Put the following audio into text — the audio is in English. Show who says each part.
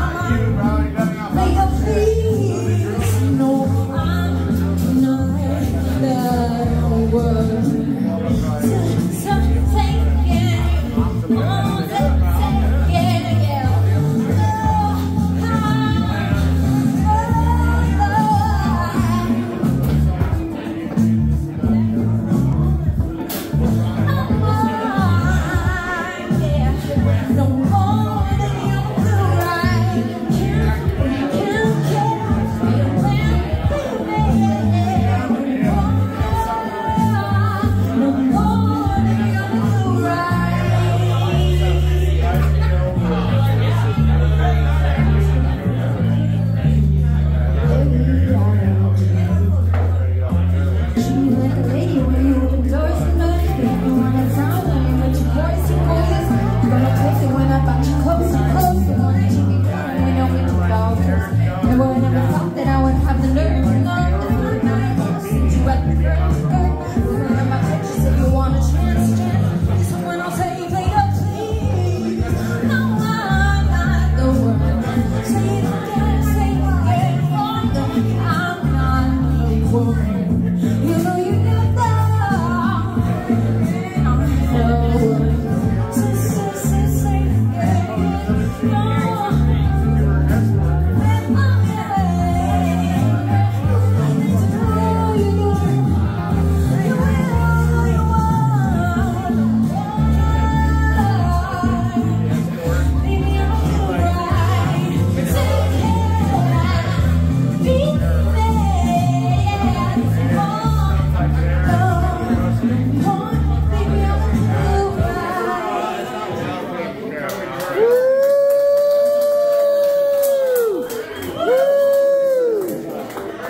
Speaker 1: you, Ronnie.